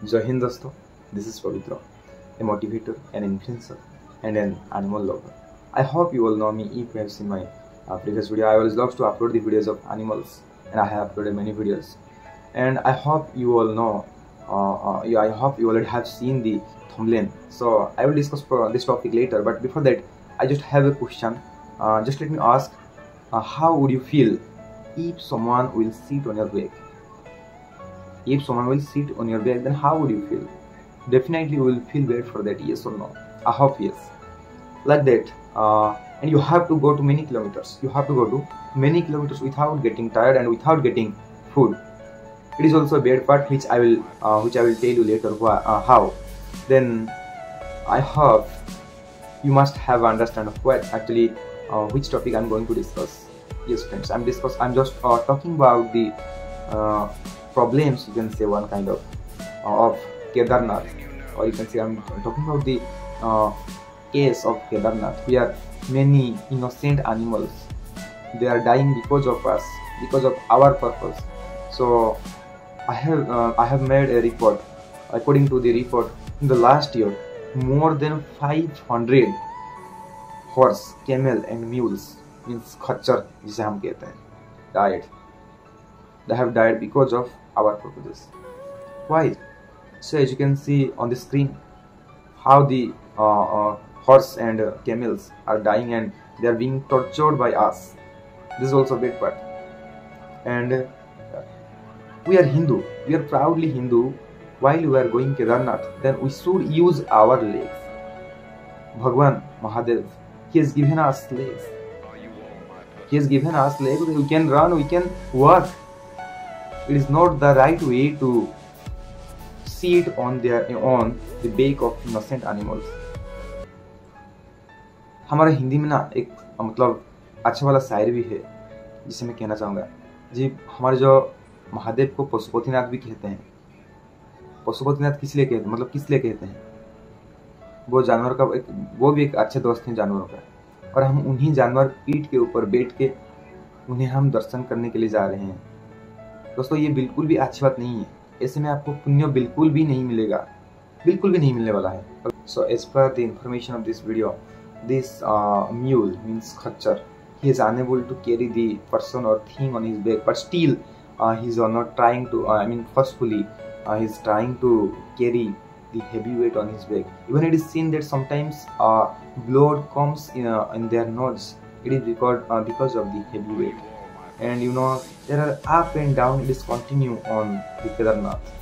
Hind dosto. This is Pavitra, a motivator, an influencer, and an animal lover. I hope you all know me if you have seen my uh, previous video. I always love to upload the videos of animals, and I have uploaded many videos. And I hope you all know. Uh, uh, I hope you already have seen the thumbnail. So I will discuss this topic later. But before that, I just have a question. Uh, just let me ask: uh, How would you feel if someone will sit on your back? If someone will sit on your back then how would you feel? Definitely you will feel bad for that yes or no. I hope yes. Like that uh, and you have to go to many kilometers. You have to go to many kilometers without getting tired and without getting food. It is also a bad part which i will uh, which i will tell you later wh- uh, how. Then i hope you must have understand of what actually uh, which topic i'm going to discuss. Yes friends i'm discuss i'm just uh, talking about the uh, problems you can say one kind of uh, of Kedarnath or you can say I'm talking about the uh, case of Kedarnath where many innocent animals they are dying because of us because of our purpose so I have uh, I have made a report according to the report in the last year more than 500 horse camel and mules means खच्चर जिसे हम कहते हैं died they have died because of our purposes. Why? So as you can see on the screen how the uh, uh, horse and uh, camels are dying and they are being tortured by us. This is also a big part. And uh, we are hindu. We are proudly hindu. While we are going kedarnath then we should use our legs. Bhagwan mahadev he has given us legs. He has given us legs. We can run we can walk it is not the right way to sit on their, on the back of innocent animals. हमारा हिंदी में ना एक मतलब अच्छा वाला शायर भी है, जिसे मैं कहना चाहूँगा। जी, हमारे जो महादेव को पशुपतिनाथ भी कहते हैं। पशुपतिनाथ किस लिए कहते हैं मतलब किस लिए कहते हैं? वो जानवर का एक, वो भी एक अच्छे दोस्त हैं जानवरों का। और हम उन्हीं जानवर पीठ के ऊपर बैठ के उन्हें हम दर्शन करने के लिए जा रहे हैं। दोस्तों, ये बिल्कुल भी अच्छी बात नहीं है। ऐसे में आपको पुण्य बिल्कुल भी नहीं मिलेगा। बिल्कुल भी नहीं मिलने वाला है। So as per the information of this video this mule means खच्चर। He is unable to carry the person or thing on his back but still he is are not trying to I mean firstfully he is trying to carry the heavy weight on his back even it is seen that sometimes blood comes in their notes it is because of the heavy weight and you know there are up and down it is continue on the kedarnath